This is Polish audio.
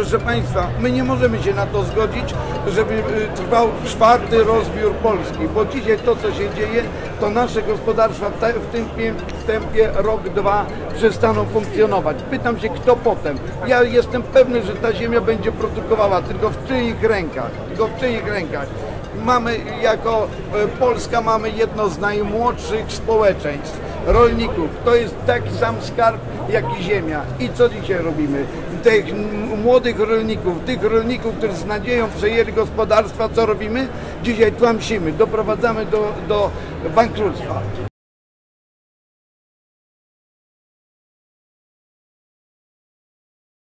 Proszę Państwa, my nie możemy się na to zgodzić, żeby y, trwał czwarty rozbiór Polski, bo dzisiaj to, co się dzieje, to nasze gospodarstwa w, tym tempie rok, dwa przestaną funkcjonować. Pytam się, kto potem. Ja jestem pewny, że ta ziemia będzie produkowała, tylko w czyich rękach, tylko w czyich rękach. Mamy jako e, Polska mamy jedno z najmłodszych społeczeństw, rolników. To jest taki sam skarb jak i ziemia. I co dzisiaj robimy? Tych młodych rolników, tych rolników, którzy z nadzieją przejęli gospodarstwa, co robimy? Dzisiaj tłamsimy, doprowadzamy do, do bankructwa.